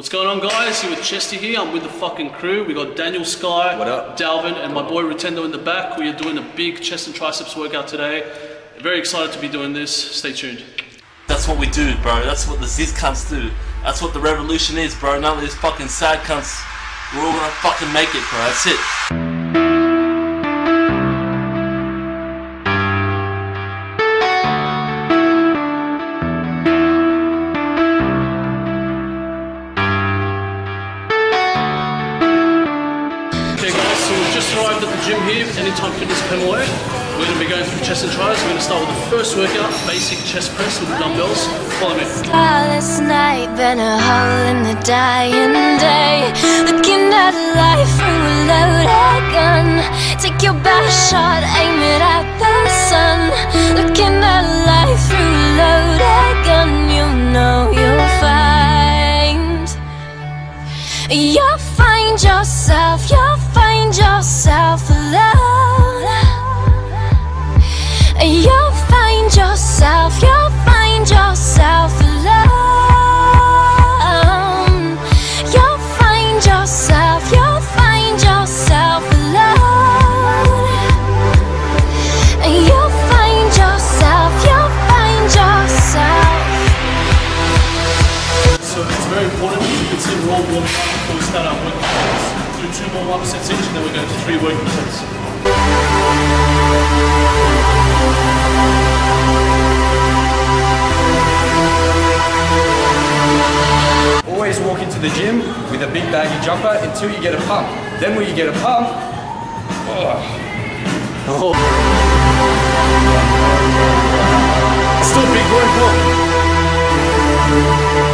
What's going on, guys? Here with Chesty here. I'm with the fucking crew. We got Daniel Sky, What up? Dalvin, and my boy Rutendo in the back. We are doing a big chest and triceps workout today. Very excited to be doing this. Stay tuned. That's what we do, bro. That's what the Zyzz cunts do. That's what the revolution is, bro. None of these fucking sad cunts. We're all gonna fucking make it, bro. That's it. Fitness. We're going to be going through chest and tries. We're going to start with the first workout, basic chest press with dumbbells. Follow me. Last night, been a hole in the dying day. Looking at life through a loaded gun. Take your best shot, aim it at the sun. Looking at life through a loaded gun, you know you'll find. You'll find yourself, you'll find yourself alone. You'll The gym with a big baggy jumper until you get a pump. Then when you get a pump, oh, oh. Still big workout.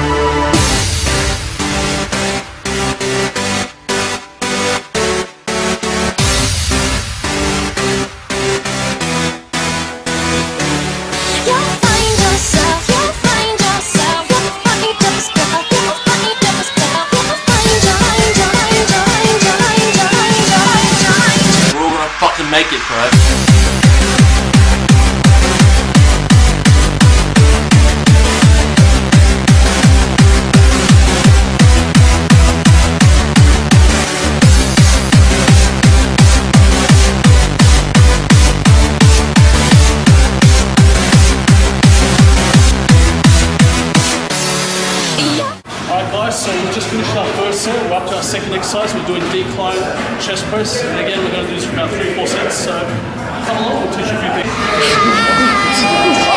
Exercise. We're doing decline chest press. And again, we're going to do this for about three, four sets. So come along, we'll teach you a few things.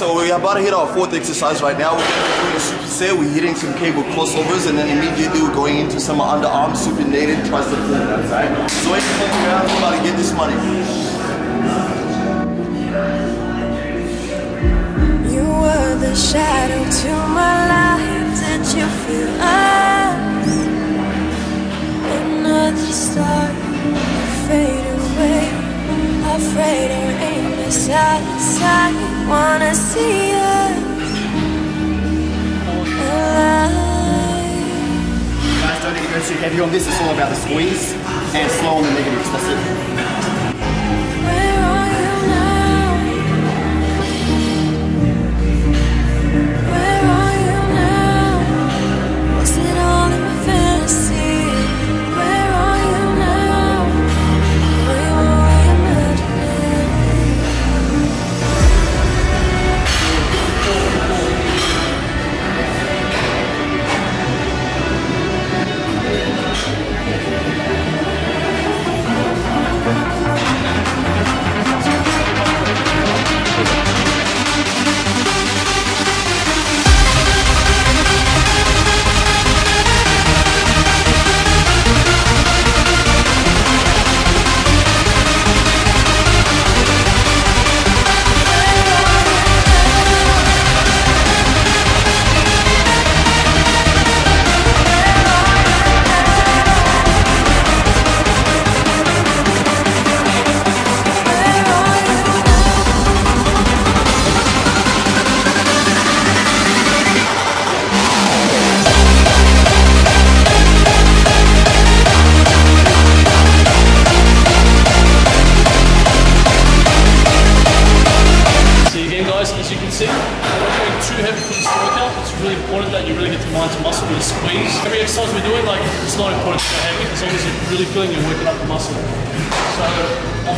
We're about to hit our fourth exercise right now. We're doing a superset. We're hitting some cable crossovers and then immediately we're going into some underarm supinated tricep pull downs, right? So wait for me around, we're about to get this money. You were the shadow to my light. Did you feel us? Another star of. Wanna see. Guys, don't get too heavy on this. It's all about the squeeze and slow on the negatives. That's it.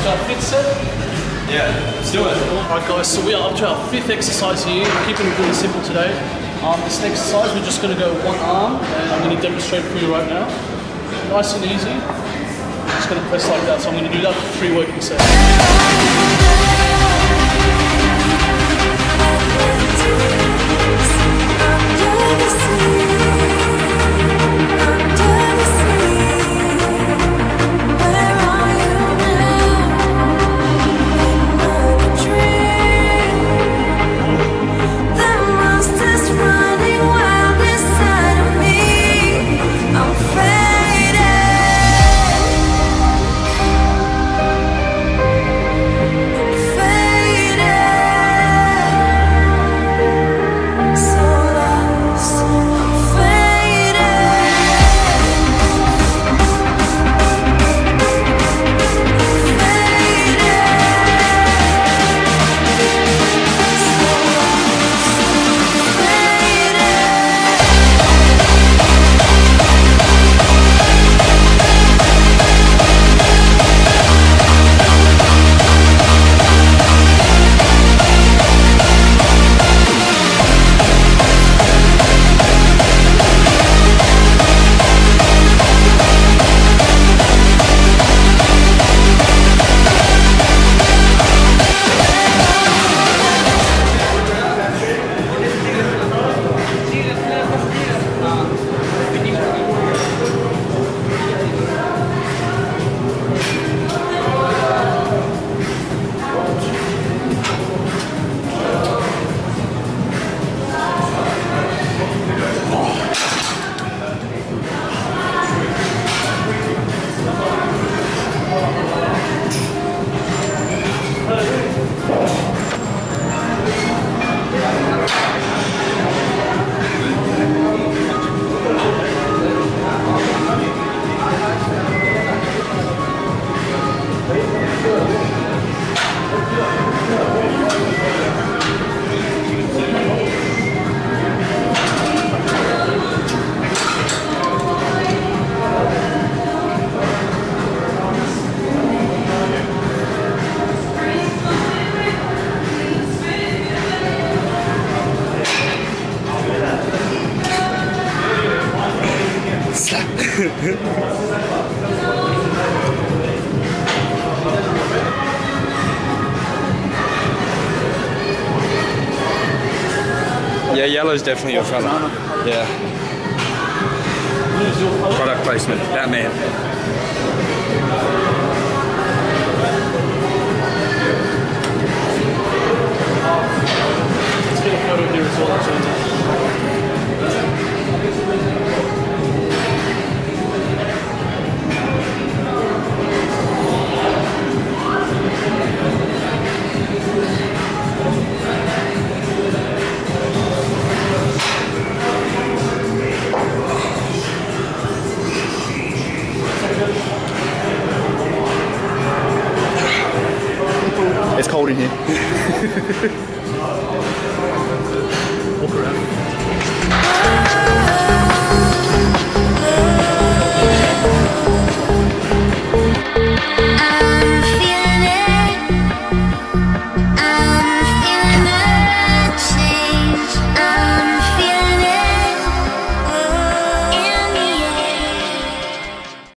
Up to our fifth set. Yeah, let's do it. Alright guys, so we are up to our fifth exercise here. We're keeping it really simple today. Um, this next exercise, we're just going to go one arm, and I'm going to demonstrate for you right now. Nice and easy. I'm Just going to press like that. So I'm going to do that for three working sets. Under the sea, yeah, yellow's definitely your color. Yeah. Product placement, that man. It's cold in here. Walk around.